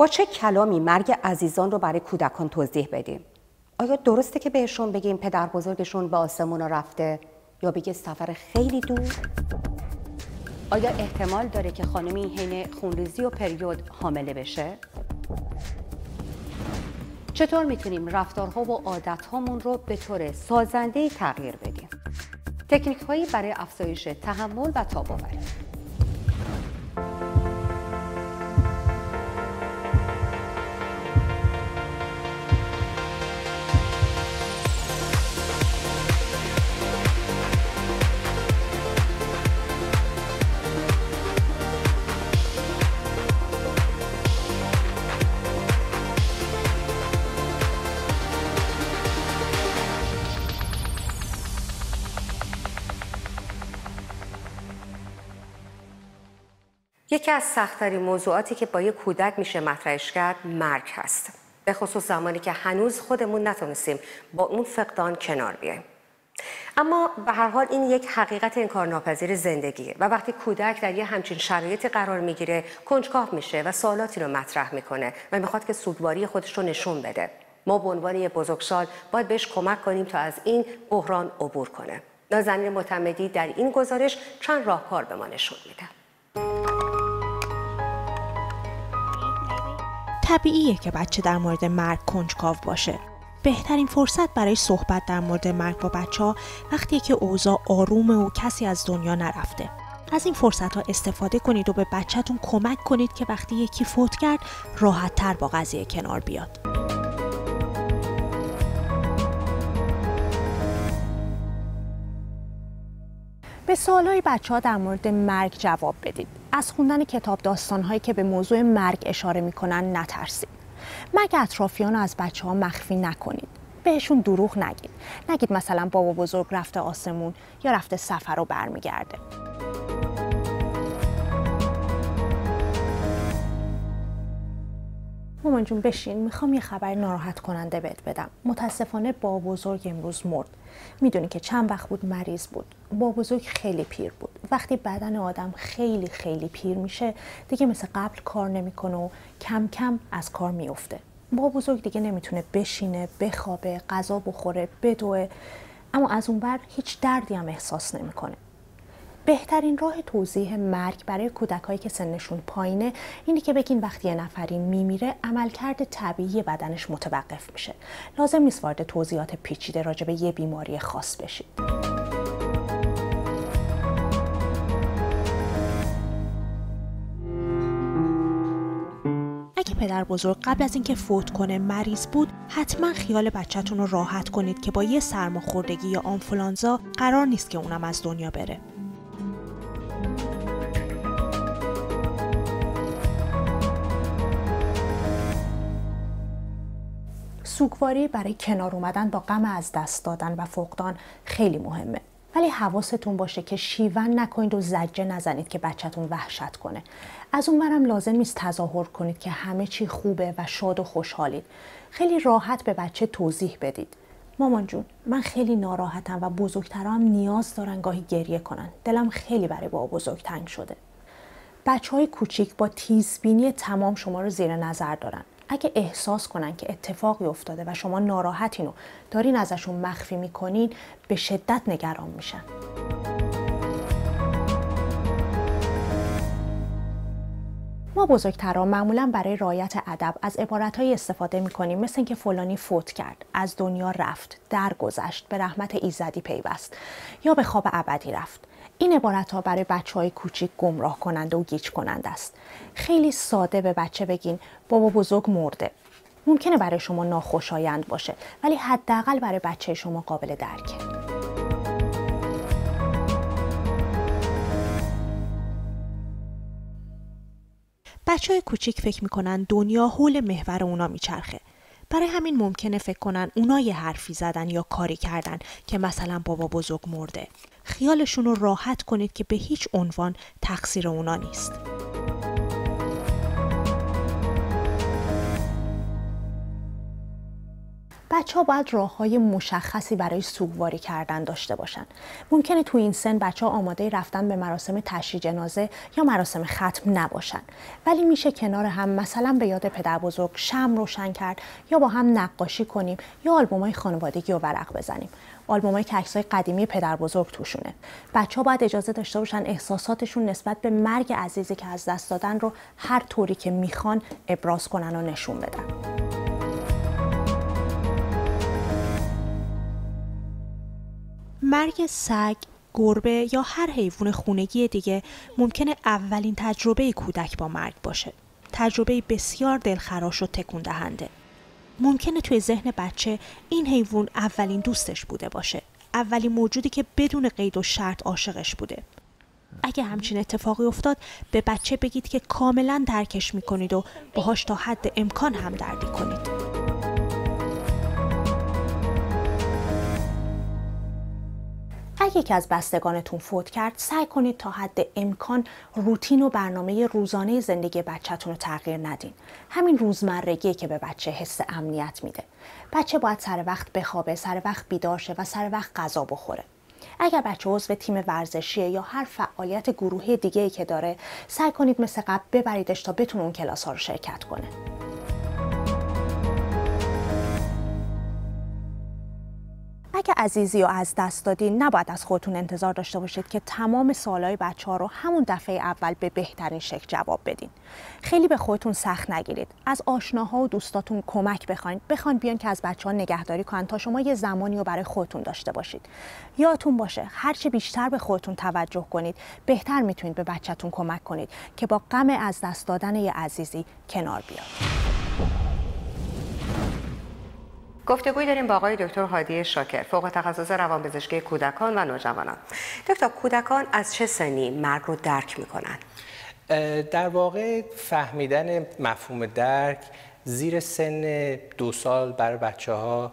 با چه کلامی مرگ عزیزان رو برای کودکان توضیح بدیم؟ آیا درسته که بهشون بگیم پدر بزرگشون به آسمون رفته یا بگه سفر خیلی دور؟ آیا احتمال داره که خانمی حین خونریزی و پریود حامله بشه؟ چطور می‌تونیم رفتارها و عادتهامون رو به طور سازنده تغییر بدیم؟ تکنیک هایی برای افزایش تحمل و تاباوری. یکی از سختترین موضوعاتی که با یک کودک میشه مطرحش کرد مرگ هست. به خصوص زمانی که هنوز خودمون نتونستیم با اون فقدان کنار بیایم اما به هر حال این یک حقیقت انکارناپذیر زندگیه و وقتی کودک در یه همچین شرایطی قرار می‌گیره کنجکاو میشه و سوالاتی رو مطرح می‌کنه و می‌خواد که سوگواری خودش رو نشون بده. ما به عنوان یه بزرگسال باید بهش کمک کنیم تا از این بحران عبور کنه. نازنین متمدی در این گزارش چند راهکار به ما نشون میده. طبیعیه که بچه در مورد مرگ کنجکاو باشه بهترین فرصت برای صحبت در مورد مرگ با بچه ها وقتی که اوضاع آرومه و کسی از دنیا نرفته از این فرصت ها استفاده کنید و به بچهتون کمک کنید که وقتی یکی فوت کرد راحت تر با قضیه کنار بیاد. به سوالای بچه ها در مورد مرگ جواب بدید. از خوندن کتاب داستانهایی که به موضوع مرگ اشاره می‌کنن نترسید. مرگ اطرافیان رو از بچه ها مخفی نکنید. بهشون دروغ نگید. نگید مثلا بابا بزرگ رفته آسمون یا رفته سفر رو برمیگرده. مامان جون بشین می‌خوام یه خبر ناراحت کننده بهت بدم. متاسفانه با بزرگ امروز مرد. می‌دونی که چند وقت بود مریض بود. با بزرگ خیلی پیر بود. وقتی بدن آدم خیلی خیلی پیر میشه دیگه مثل قبل کار نمی‌کنه و کم کم از کار میفته با بزرگ دیگه نمی‌تونه بشینه بخوابه غذا بخوره بدوه. اما از اون بر هیچ دردی هم احساس نمی‌کنه. بهترین راه توضیح مرگ برای کودکایی که سنشون پایینه اینه که بگین وقتی یه نفری میمیره عملکرد طبیعی بدنش متوقف میشه. لازم نیست وارد توضیحات پیچیده راجع به یه بیماری خاص بشید اگه پدر بزرگ قبل از اینکه فوت کنه مریض بود حتما خیال بچهتون رو راحت کنید که با یه سرماخوردگی یا آنفولانزا قرار نیست که اونم از دنیا بره. سوگواری برای کنار اومدن با غم از دست دادن و فقدان خیلی مهمه. ولی حواستون باشه که شیون نکنید و زجه نزنید که بچهتون وحشت کنه. از اون برم لازم نیست تظاهر کنید که همه چی خوبه و شاد و خوشحالید. خیلی راحت به بچه توضیح بدید. مامان جون من خیلی ناراحتم و بزرگترام نیاز دارن گاهی گریه کنن. دلم خیلی برای با بزرگ تنگ شده. بچه های کوچیک با تیزبینی تمام شما رو زیر نظر دارن. اگه احساس کنن که اتفاقی افتاده و شما ناراحتین و دارین ازشون مخفی می‌کنین به شدت نگران میشن. ما بزرگتران معمولا برای رایت ادب از عبارتهایی استفاده می‌کنیم مثل اینکه فلانی فوت کرد از دنیا رفت درگذشت به رحمت ایزدی پیوست یا به خواب ابدی رفت. این عبارت ها برای بچه های کوچیک گمراه کننده و گیج کننده است. خیلی ساده به بچه بگین بابا بزرگ مرده. ممکنه برای شما ناخوشایند باشه ولی حداقل برای بچه شما قابل درکه. بچه های کوچیک فکر می‌کنن دنیا حول محور اونا میچرخه. برای همین ممکنه فکر کنن اونا یه حرفی زدن یا کاری کردن که مثلا بابا بزرگ مرده خیالشون رو راحت کنید که به هیچ عنوان تقصیر اونا نیست. بچه ها باید راه های مشخصی برای سوگواری کردن داشته باشن. ممکنه تو این سن بچه ها آماده رفتن به مراسم تشریح جنازه یا مراسم ختم نباشن. ولی میشه کنار هم مثلا به یاد پدر بزرگ شم روشن کرد یا با هم نقاشی کنیم یا آلبوم های خانوادگی و ورق بزنیم. آلبوم های های قدیمی پدر بزرگ توشونه. بچه ها باید اجازه داشته باشن احساساتشون نسبت به مرگ عزیزی که از دست دادن رو هر طوری که می‌خوان ابراز کنن و نشون بدن. مرگ سگ گربه یا هر حیوان خونگی دیگه ممکنه اولین تجربه کودک با مرگ باشه. تجربه بسیار دلخراش و تکون دهنده ممکنه توی ذهن بچه این حیوان اولین دوستش بوده باشه. اولین موجودی که بدون قید و شرط عاشقش بوده. اگه همچین اتفاقی افتاد به بچه بگید که کاملا درکش می‌کنید و باهاش تا حد امکان هم دردی کنید. اگه یکی از بستگانتون فوت کرد سعی کنید تا حد امکان روتین و برنامه روزانه زندگی بچهتون رو تغییر ندین. همین روزمرگی که به بچه حس امنیت میده. بچه باید سر وقت بخوابه سر وقت بیدار شه و سر وقت غذا بخوره. اگر بچه عضو تیم ورزشیه یا هر فعالیت گروهی دیگه ای که داره سعی کنید مثل قبل ببریدش تا بتونه اون کلاس ها رو شرکت کنه. اگه عزیزی رو از دست دادین نباید از خودتون انتظار داشته باشید که تمام سوالای بچه ها رو همون دفعه اول به بهترین شکل جواب بدین. خیلی به خودتون سخت نگیرید. از آشناها و دوستاتون کمک بخواین. بخوان بیان که از بچه ها نگهداری کنن تا شما یه زمانی رو برای خودتون داشته باشید. یادتون باشه هرچی بیشتر به خودتون توجه کنید بهتر می‌تونید به بچهتون کمک کنید که با غم از دست دادن یه عزیزی کنار بیاد. گفتگوی داریم با آقای دکتر هادی شاکر فوق تخصص روانپزشکی کودکان و نوجوانان. دکتر کودکان از چه سنی مرگ رو درک می‌کنن در واقع فهمیدن مفهوم درک زیر سن دو سال برای بچه ها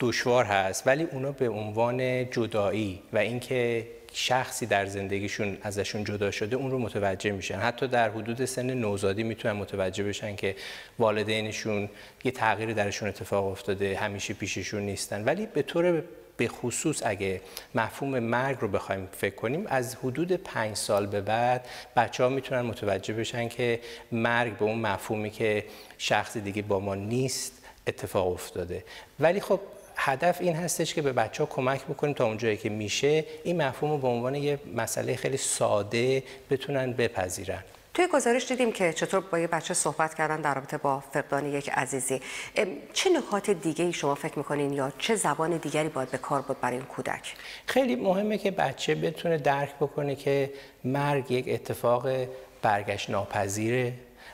دشوار هست ولی اونا به عنوان جدایی و اینکه شخصی در زندگیشون ازشون جدا شده اون رو متوجه میشن. حتی در حدود سن نوزادی می‌تونن متوجه بشن که والدینشون یه تغییری درشون اتفاق افتاده همیشه پیششون نیستن. ولی به طور به خصوص اگه مفهوم مرگ رو بخوایم فکر کنیم از حدود پنج سال به بعد بچه ها می‌تونن متوجه بشن که مرگ به اون مفهومی که شخص دیگه با ما نیست اتفاق افتاده. ولی خب هدف این هستش که به بچه ها کمک بکنیم تا اونجایی که میشه این مفهوم رو به عنوان یه مسئله خیلی ساده بتونن بپذیرن. توی گزارش دیدیم که چطور با یه بچه صحبت کردن در رابطه با فقدان یک عزیزی. چه نکات دیگه ای شما فکر می‌کنین یا چه زبان دیگری باید به کار بود برای این کودک؟ خیلی مهمه که بچه بتونه درک بکنه که مرگ یک اتفاق برگشت ناپذیره.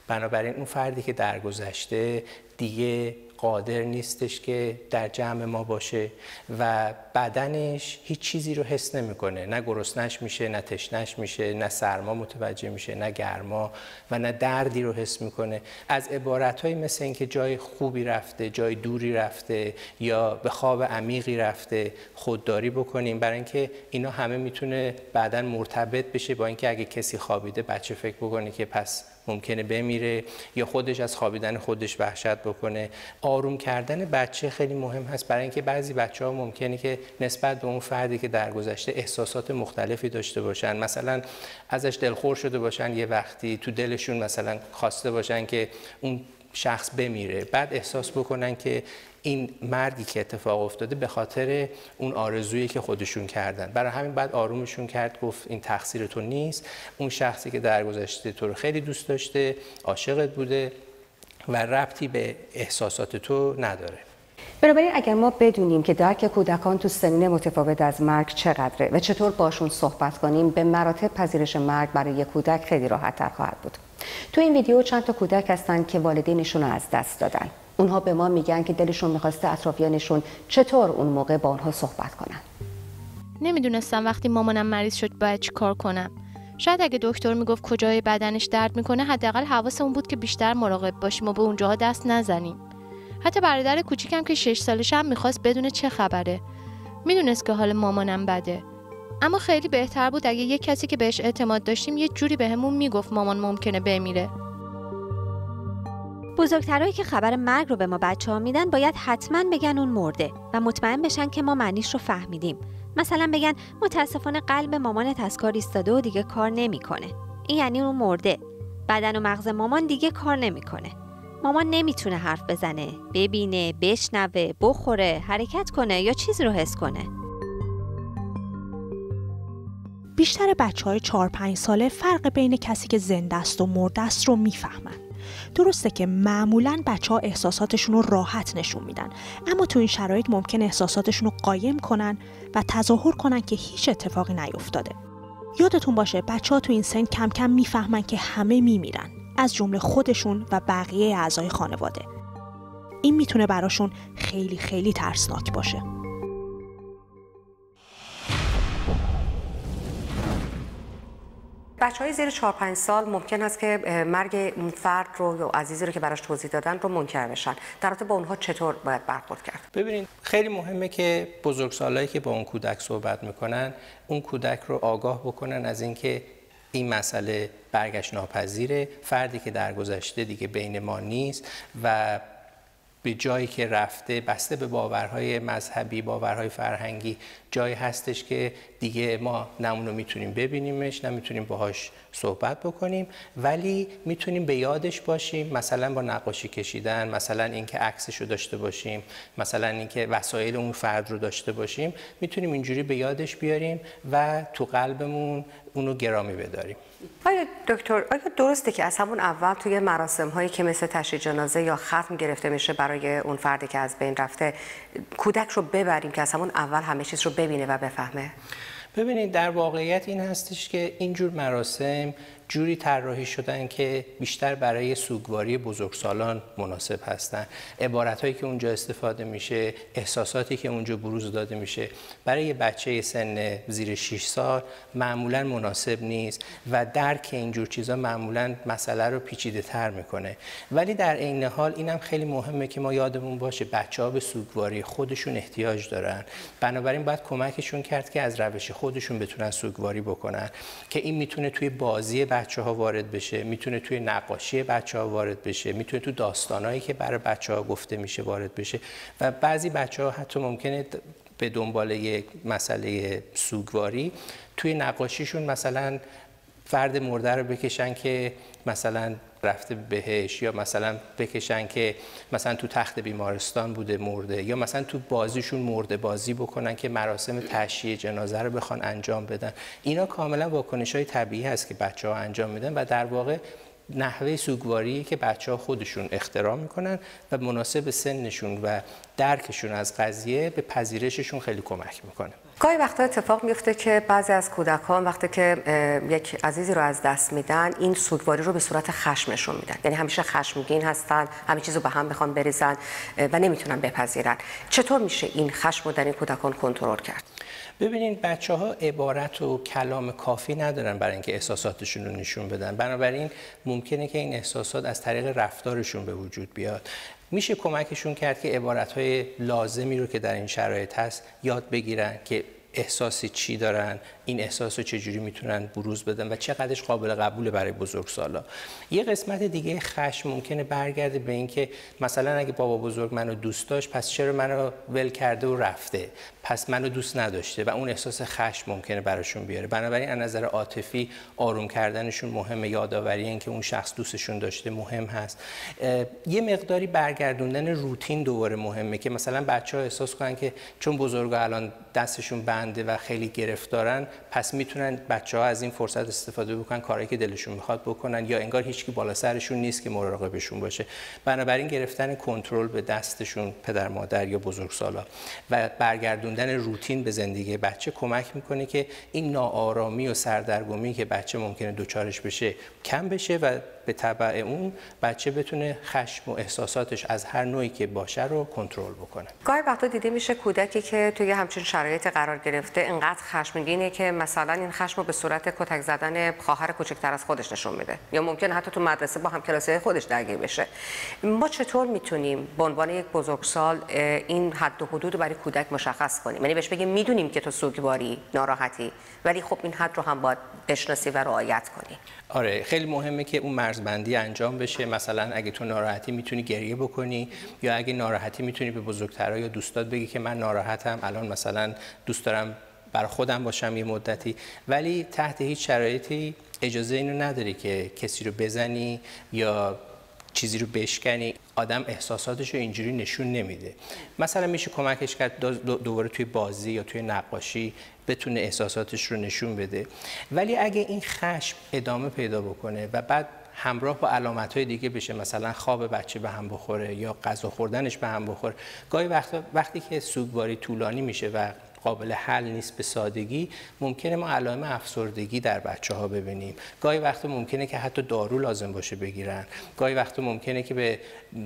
بنابراین اون فردی که درگذشته دیگه قادر نیستش که در جمع ما باشه و بدنش هیچ چیزی رو حس نمی‌کنه. نه گرسنش میشه نه تشنش میشه نه سرما متوجه میشه نه گرما و نه دردی رو حس می‌کنه. از عبارتهایی مثل اینکه جای خوبی رفته جای دوری رفته یا به خواب عمیقی رفته خودداری بکنیم. برای اینکه اینا همه می‌تونه بعدا مرتبط بشه با اینکه اگه کسی خوابیده بچه فکر بکنه که پس ممکنه بمیره یا خودش از خوابیدن خودش وحشت بکنه. آروم کردن بچه خیلی مهم هست. برای اینکه بعضی بچه ها ممکنه که نسبت به اون فردی که درگذشته احساسات مختلفی داشته باشن. مثلا ازش دلخور شده باشن یه وقتی تو دلشون مثلا خواسته باشن که اون شخص بمیره. بعد احساس بکنن که این مردی که اتفاق افتاده به خاطر اون آرزویی که خودشون کردن. برای همین بعد آرومشون کرد گفت این تقصیر تو نیست. اون شخصی که درگذشته تو رو خیلی دوست داشته عاشقت بوده و ربطی به احساسات تو نداره. بنابراین اگر ما بدونیم که درک کودکان تو سنین متفاوت از مرگ چقدره و چطور باشون صحبت کنیم به مراتب پذیرش مرگ برای یک کودک خیلی راحت تر خواهد بود. تو این ویدیو چند تا کودک هستن که والدینشون رو از دست دادن. اونها به ما میگن که دلشون می‌خواسته اطرافیانشون چطور اون موقع با اونها صحبت کنن. نمی‌دونستم وقتی مامانم مریض شد باید چی کار کنم. شاید اگه دکتر می‌گفت کجای بدنش درد می‌کنه حداقل حواسمون بود که بیشتر مراقب باشیم و به اونجاها دست نزنیم. حتی برادر کوچیکم که شش سالش هم می‌خواست بدون چه خبره. می‌دونست که حال مامانم بده. اما خیلی بهتر بود اگه یه کسی که بهش اعتماد داشتیم یه جوری بهمون به می‌گفت مامان ممکنه بمیره. بزرگترهایی که خبر مرگ رو به ما بچه ها میدن باید حتما بگن اون مرده و مطمئن بشن که ما معنیش رو فهمیدیم. مثلا بگن متاسفانه قلب مامانت از کار ایستاده و دیگه کار نمی‌کنه. این یعنی اون مرده. بدن و مغز مامان دیگه کار نمی‌کنه. مامان نمی‌تونه حرف بزنه ببینه بشنوه بخوره حرکت کنه یا چیزی رو حس کنه. بیشتر بچه های 4 5 ساله فرق بین کسی که زنده است و مرده است رو می‌فهمن. درسته که معمولا بچه ها احساساتشون رو راحت نشون میدن اما تو این شرایط ممکن احساساتشون رو قایم کنن و تظاهر کنن که هیچ اتفاقی نیفتاده. یادتون باشه بچه ها تو این سن کم کم می‌فهمن که همه میمیرن از جمله خودشون و بقیه اعضای خانواده. این می‌تونه براشون خیلی خیلی ترسناک باشه. بچه های زیر 4 5 سال ممکن است که مرگ اون فرد رو یا عزیزی رو که براش توضیح دادن رو منکر بشن. در با اونها چطور باید برخورد کرد؟ ببینید خیلی مهمه که بزرگسالایی که با اون کودک صحبت می‌کنن اون کودک رو آگاه بکنن از اینکه این مسئله برگشت ناپذیره. فردی که در گذشته دیگه بین ما نیست و به جایی که رفته بسته به باورهای مذهبی باورهای فرهنگی جایی هستش که دیگه ما نه اونو می‌تونیم ببینیمش نه می‌تونیم باهاش صحبت بکنیم ولی می‌تونیم به یادش باشیم مثلا با نقاشی کشیدن مثلا اینکه عکسش رو داشته باشیم مثلا اینکه وسایل اون فرد رو داشته باشیم می‌تونیم اینجوری به یادش بیاریم و تو قلبمون اونو گرامی بداریم. آیا دکتر آیا درسته که از همون اول توی مراسم هایی که مثل تشییع جنازه یا ختم گرفته میشه برای اون فردی که از بین رفته کودک رو ببریم که از همون اول همه چیز رو ببینه و بفهمه؟ ببینید در واقعیت این هستش که اینجور مراسم جوری طراحی شدن که بیشتر برای سوگواری بزرگسالان مناسب هستن. عبارت هایی که اونجا استفاده میشه احساساتی که اونجا بروز داده میشه. برای بچه سن زیر 6 سال معمولا مناسب نیست و درک اینجور چیزا معمولا مسئله رو پیچیده تر می‌کنه. ولی در عین حال اینم خیلی مهمه که ما یادمون باشه بچه ها به سوگواری خودشون احتیاج دارن. بنابراین باید کمکشون کرد که از روش خودشون بتونن سوگواری بکنن که این می‌تونه توی بازی بچه ها وارد بشه می‌تونه توی نقاشی بچه ها وارد بشه می‌تونه تو داستانهایی که برای بچه ها گفته میشه وارد بشه. و بعضی بچه ها حتی ممکنه به دنبال یک مسئله سوگواری توی نقاشیشون مثلا فرد مرده رو بکشن که مثلا رفته بهش یا مثلا بکشن که مثلا تو تخت بیمارستان بوده مرده یا مثلا تو بازیشون مرده بازی بکنن که مراسم تشییع جنازه رو بخوان انجام بدن. اینا کاملا واکنش های طبیعی هست که بچه ها انجام میدن و در واقع نحوه سوگواری که بچه ها خودشون اختراع می‌کنن و مناسب سنشون و درکشون از قضیه به پذیرششون خیلی کمک می‌کنه. گاهی وقتا اتفاق میفته که بعضی از کودکان وقتی که یک عزیزی رو از دست میدن این سوگواری رو به صورت خشمشون میدن. یعنی همیشه خشمگین هستن همه چیزو به هم بخوان بریزن و نمی‌تونن بپذیرن. چطور میشه این خشم رو در این کودکان کنترل کرد؟ ببینید بچه ها عبارت و کلام کافی ندارن برای اینکه احساساتشون رو نشون بدن. بنابراین ممکنه که این احساسات از طریق رفتارشون به وجود بیاد. میشه کمکشون کرد که عبارتهای لازمی رو که در این شرایط هست یاد بگیرن که احساسی چی دارن این احساس رو چجوری می‌تونن بروز بدن و چقدرش قابل قبوله برای بزرگسالا. یه قسمت دیگه خشم ممکنه برگرده به اینکه مثلا اگه بابا بزرگ منو دوست داشت پس چرا منو ول کرده و رفته؟ پس منو دوست نداشته و اون احساس خشم ممکنه براشون بیاره. بنابراین از نظر عاطفی آروم کردنشون مهمه. یادآوری اینکه اون شخص دوستشون داشته مهم هست. یه مقداری برگردوندن روتین دوباره مهمه که مثلا بچه ها احساس کنن که چون بزرگا الان دستشون بنده و خیلی گرفتارن پس می‌تونن بچه ها از این فرصت استفاده بکنن کاری که دلشون می‌خواد بکنن یا انگار هیچکی بالا سرشون نیست که مراقبشون باشه. بنابراین گرفتن کنترل به دستشون پدر مادر یا بزرگسالا و برگردوندن روتین به زندگی بچه کمک می‌کنه که این ناآرامی و سردرگمی که بچه ممکنه دوچارش بشه کم بشه و به طبع اون بچه بتونه خشم و احساساتش از هر نوعی که باشه رو کنترل بکنه. گاهی وقتا دیده میشه کودکی که توی همچین شرایط قرار گرفته انقدر خشمگینه که که مثلا این خشم رو به صورت کتک زدن خواهر کوچکتر از خودش نشون میده. یا ممکنه حتی تو مدرسه با هم کلاسی خودش درگیر بشه. ما چطور می‌تونیم به عنوان یک بزرگسال این حد و حدود برای کودک مشخص کنیم؟ یعنی بهش بگیم می‌دونیم که تو سوگواری ناراحتی ولی خب این حد رو هم باید بشناسی و رعایت کنی. آره خیلی مهمه که اون مرزبندی انجام بشه. مثلا اگه تو ناراحتی می‌تونی گریه بکنی یا اگه ناراحتی می‌تونی به بزرگترها یا دوستات بگی که من ناراحتم الان مثلا دوست دارم بر خودم باشم یه مدتی. ولی تحت هیچ شرایطی اجازه اینو نداری که کسی رو بزنی یا چیزی رو بشکنی. آدم احساساتش رو اینجوری نشون نمیده. مثلا میشه کمکش کرد دوباره توی بازی یا توی نقاشی بتونه احساساتش رو نشون بده. ولی اگه این خشم ادامه پیدا بکنه و بعد همراه با علامت های دیگه بشه مثلا خواب بچه به هم بخوره یا غذا خوردنش به هم بخوره گاهی وقتی که سوگواری طولانی میشه و قابل حل نیست به سادگی ممکنه ما علائم افسردگی در بچه ها ببینیم. گاهی وقت ممکنه که حتی دارو لازم باشه بگیرن. گاهی وقت ممکنه که به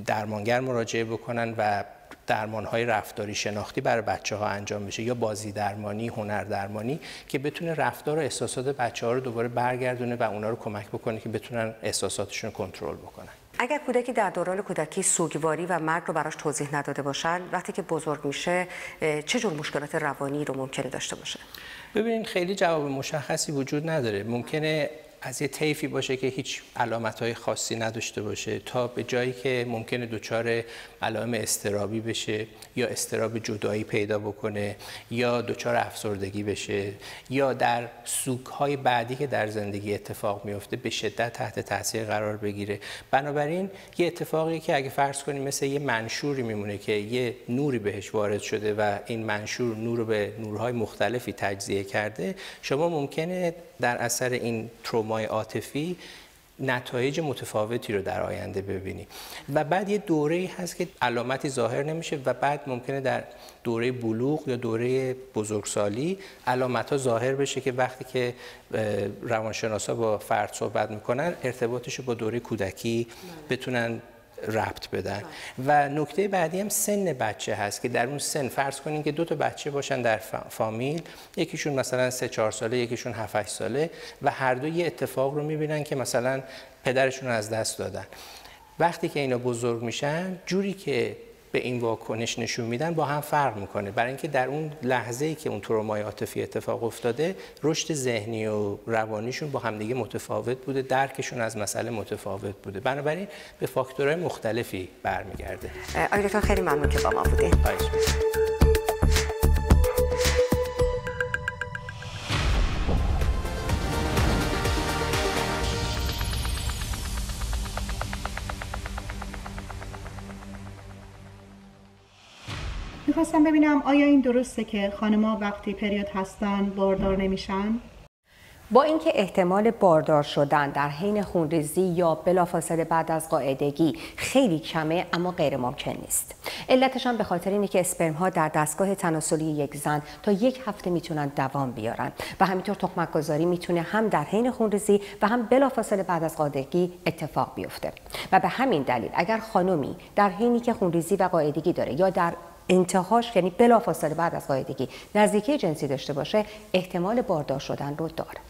درمانگر مراجعه بکنن و درمان های رفتاری شناختی برای بچه ها انجام بشه یا بازی درمانی هنر درمانی که بتونه رفتار و احساسات بچه ها رو دوباره برگردونه و اونا رو کمک بکنه که بتونن احساساتشون کنترل بکنن. اگر کودکی در دوران کودکی سوگواری و مرگ رو براش توضیح نداده باشن وقتی که بزرگ میشه چه جور مشکلات روانی رو ممکنه داشته باشه؟ ببینید خیلی جواب مشخصی وجود نداره. ممکنه از یه طیفی باشه که هیچ علامت های خاصی نداشته باشه تا به جایی که ممکنه دچار علائم استرابی بشه یا استراب جدایی پیدا بکنه یا دچار افسردگی بشه یا در سوک های بعدی که در زندگی اتفاق میفته به شدت تحت تاثیر قرار بگیره. بنابراین یه اتفاقی که اگه فرض کنیم مثل یه منشوری میمونه که یه نوری بهش وارد شده و این منشور نور رو به نورهای مختلفی تجزیه کرده شما ممکنه در اثر این ترومای عاطفی نتایج متفاوتی رو در آینده ببینی. و بعد یه دوره هست که علامتی ظاهر نمیشه و بعد ممکنه در دوره بلوغ یا دوره بزرگسالی علامت ها ظاهر بشه که وقتی که روانشناسا با فرد صحبت می‌کنن ارتباطش رو با دوره کودکی بتونن ربط بدن. و نکته بعدی هم سن بچه هست که در اون سن فرض کنین که دو تا بچه باشن در فامیل یکیشون مثلا 3 4 ساله یکیشون 7 8 ساله و هر دو یه اتفاق رو می‌بینن که مثلا پدرشون رو از دست دادن. وقتی که اینا بزرگ میشن جوری که به این واکنش نشون میدن با هم فرق می‌کنه. برای اینکه در اون لحظه ای که اون ترومای عاطفی اتفاق افتاده رشد ذهنی و روانیشون با همدیگه متفاوت بوده درکشون از مسئله متفاوت بوده. بنابراین به فاکتورهای مختلفی برمیگرده. آقای خیلی ممنون که با ما بودین. می‌خواستم ببینم آیا این درسته که خانما وقتی پریود هستن باردار نمیشن؟ با اینکه احتمال باردار شدن در حین خونریزی یا بلافاصله بعد از قاعدگی خیلی کمه اما غیر ممکن نیست علتش هم به خاطر اینه که اسپرم ها در دستگاه تناسلی یک زن تا یک هفته می‌تونن دوام بیارن و همینطور تخمک گذاری می‌تونه هم در حین خونریزی و هم بلافاصله بعد از قاعدگی اتفاق بیفته و به همین دلیل اگر خانمی در حینی که خونریزی و قاعدگی داره یا در انتهاش یعنی بلافاصله بعد از قاعدگی نزدیکی جنسی داشته باشه احتمال باردار شدن رو داره.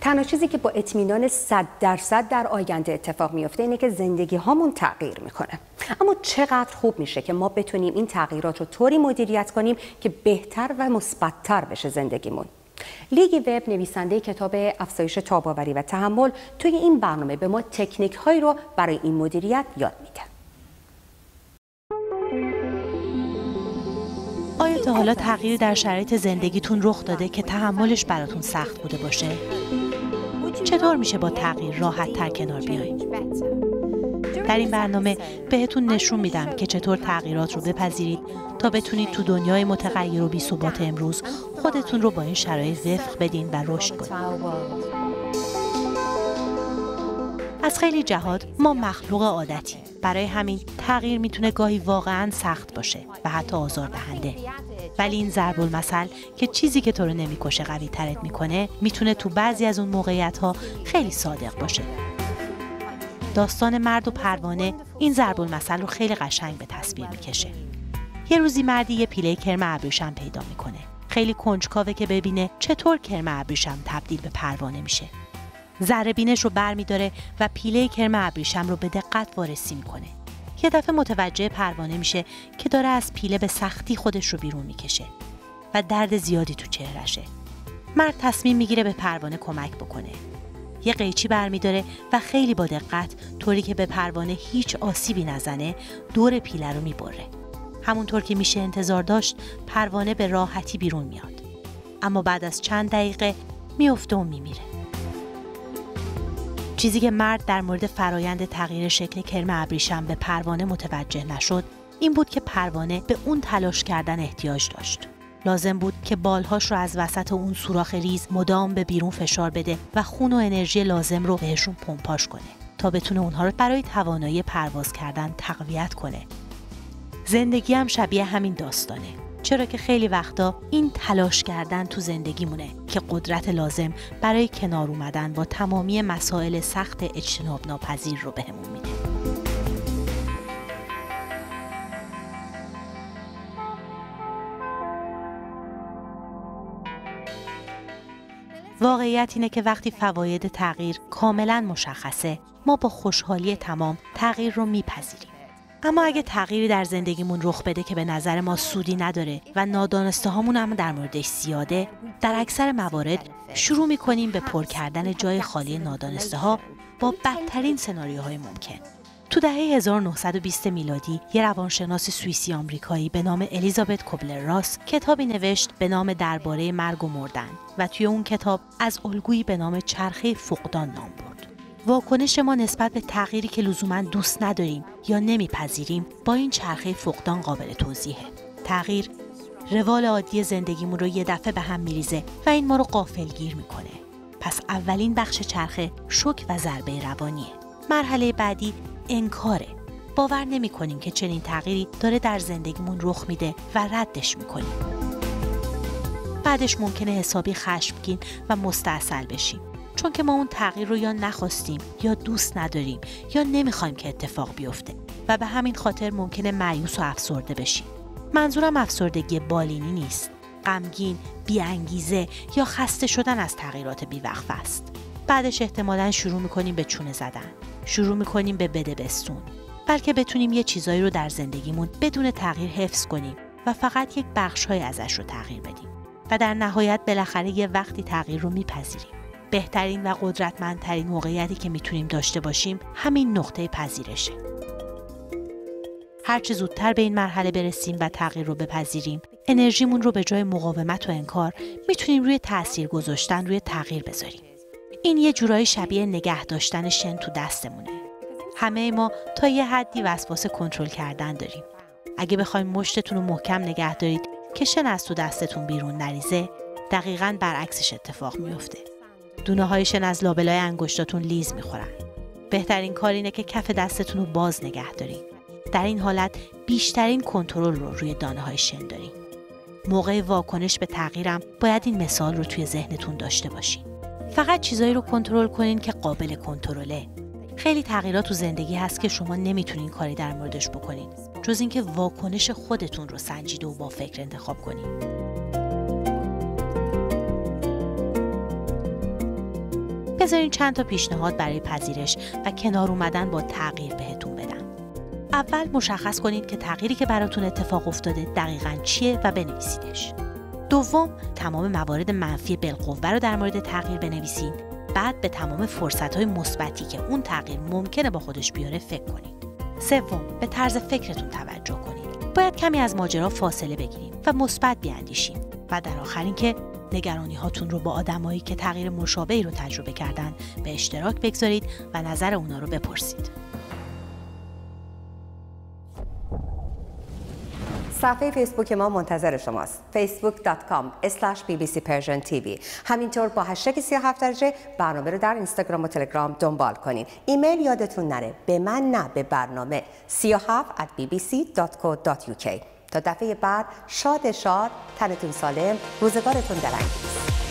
تنها چیزی که با اطمینان 100 درصد در آینده اتفاق میفته اینه که زندگی هامون تغییر می‌کنه. اما چقدر خوب میشه که ما بتونیم این تغییرات رو طوری مدیریت کنیم که بهتر و مثبتتر بشه زندگیمون. لیگی وب نویسنده کتاب افزایش تاباوری و تحمل توی این برنامه به ما تکنیک هایی رو برای این مدیریت یاد میده. آیا تا حالا تغییری در شرایط زندگیتون رخ داده که تحملش براتون سخت بوده باشه؟ چطور میشه با تغییر راحت تر کنار بیایید؟ در این برنامه بهتون نشون میدم که چطور تغییرات رو بپذیرید تا بتونید تو دنیای متغیر و بی‌ثبات امروز خودتون رو با این شرایط وفق بدین و رشد کنید. از خیلی جهات ما مخلوق عادتی برای همین تغییر می‌تونه گاهی واقعا سخت باشه و حتی آزار دهنده ولی این ضرب المثل که چیزی که تو رو نمی‌کشه قوی ترت می‌کنه می‌تونه تو بعضی از اون موقعیت ها خیلی صادق باشه. داستان مرد و پروانه این ضرب المثل رو خیلی قشنگ به تصویر می‌کشه. یه روزی مردی یه پیله کرم ابریشم پیدا می‌کنه. خیلی کنجکاوه که ببینه چطور کرم ابریشم تبدیل به پروانه میشه. ذره بینش رو برمیداره و پیله کرم ابریشم رو به دقت وارسی می‌کنه یه دفعه متوجه پروانه میشه که داره از پیله به سختی خودش رو بیرون می‌کشه و درد زیادی تو چهرشه. مرد تصمیم می‌گیره به پروانه کمک بکنه. یه قیچی برمیداره و خیلی با دقت طوری که به پروانه هیچ آسیبی نزنه دور پیله رو می‌بره. همونطور که میشه انتظار داشت پروانه به راحتی بیرون میاد. اما بعد از چند دقیقه میفته و میمیره. چیزی که مرد در مورد فرایند تغییر شکل کرم ابریشم به پروانه متوجه نشد این بود که پروانه به اون تلاش کردن احتیاج داشت. لازم بود که بالهاش رو از وسط اون سوراخ ریز مدام به بیرون فشار بده و خون و انرژی لازم رو بهشون پمپاژ کنه تا بتونه اونها رو برای توانایی پرواز کردن تقویت کنه. زندگی هم شبیه همین داستانه. چرا که خیلی وقتا این تلاش کردن تو زندگیمونه که قدرت لازم برای کنار اومدن با تمامی مسائل سخت اجتناب ناپذیر رو بهمون میده. واقعیت اینه که وقتی فواید تغییر کاملا مشخصه ما با خوشحالی تمام تغییر رو میپذیریم. اما اگه تغییری در زندگیمون رخ بده که به نظر ما سودی نداره و نادانسته هامون هم در موردش زیاده در اکثر موارد شروع می‌کنیم به پر کردن جای خالی نادانسته ها با بدترین سناریوهای ممکن تو دهه 1920 میلادی یه روانشناس سوئیسی آمریکایی به نام الیزابت کوبلر راس کتابی نوشت به نام درباره مرگ و مردن و توی اون کتاب از الگویی به نام چرخه فقدان نام برد. واکنش ما نسبت به تغییری که لزوما دوست نداریم یا نمیپذیریم با این چرخه فقدان قابل توضیحه. تغییر روال عادی زندگیمون رو یه دفعه به هم میریزه و این ما رو قافلگیر می‌کنه. پس اولین بخش چرخه شک و ضربه روانیه. مرحله بعدی انکاره باور نمی کنیم که چنین تغییری داره در زندگیمون رخ میده و ردش می‌کنیم بعدش ممکنه حسابی خشمگین و مستاصل بشیم چون که ما اون تغییر رو یا نخواستیم یا دوست نداریم یا نمی‌خوایم که اتفاق بیفته و به همین خاطر ممکنه معیوس و افسرده بشیم. منظورم افسردگی بالینی نیست. غمگین بیانگیزه یا خسته شدن از تغییرات بیوقف است. بعدش احتمالا شروع می‌کنیم به چونه زدن. شروع می‌کنیم به بده بستون. بلکه بتونیم یه چیزایی رو در زندگیمون بدون تغییر حفظ کنیم و فقط یک بخشهایی ازش رو تغییر بدیم و در نهایت بالاخره یه وقتی تغییر رو میپذیریم. بهترین و قدرتمندترین موقعیتی که می‌تونیم داشته باشیم همین نقطه پذیرشه. هرچه زودتر به این مرحله برسیم و تغییر رو بپذیریم انرژیمون رو به جای مقاومت و انکار می‌تونیم روی تاثیر گذاشتن روی تغییر بذاریم. این یه جورایی شبیه نگه داشتن شن تو دستمونه. همه ما تا یه حدی وسواس کنترل کردن داریم. اگه بخوایم مشتتون رو محکم نگه دارید که شن از تو دستتون بیرون نریزه دقیقا برعکسش اتفاق میفته دونه های شن از لابلای انگشتاتون لیز می‌خورن. بهترین کار اینه که کف دستتون رو باز نگه دارین. در این حالت بیشترین کنترل رو روی دانه های شن دارین. موقع واکنش به تغییرم باید این مثال رو توی ذهنتون داشته باشین. فقط چیزایی رو کنترل کنین که قابل کنترله. خیلی تغییرات تو زندگی هست که شما نمی‌تونین کاری در موردش بکنین. جز اینکه واکنش خودتون رو سنجیده و با فکر انتخاب کنین. بذارین چند تا پیشنهاد برای پذیرش و کنار اومدن با تغییر بهتون بدم. اول مشخص کنید که تغییری که براتون اتفاق افتاده دقیقا چیه و بنویسیدش. دوم تمام موارد منفی بالقوه رو در مورد تغییر بنویسید. بعد به تمام فرصت های مثبتی که اون تغییر ممکنه با خودش بیاره فکر کنید. سوم به طرز فکرتون توجه کنید. باید کمی از ماجرا فاصله بگیریم و مثبت بیاندیشیم. و در آخر اینکه نگرانی هاتون رو با آدمایی که تغییر مشابهی رو تجربه کردن به اشتراک بگذارید و نظر اونا رو بپرسید. صفحه فیسبوک ما منتظر شماست. facebook.com bbcpersiantv همینطور با هشتگ 37 درجه برنامه رو در اینستاگرام و تلگرام دنبال کنین ایمیل یادتون نره. به من نه به برنامه. 37 at bbc.co.uk تا دفعه بعد شاد شاد تنتون سالم روزگارتون درنگیز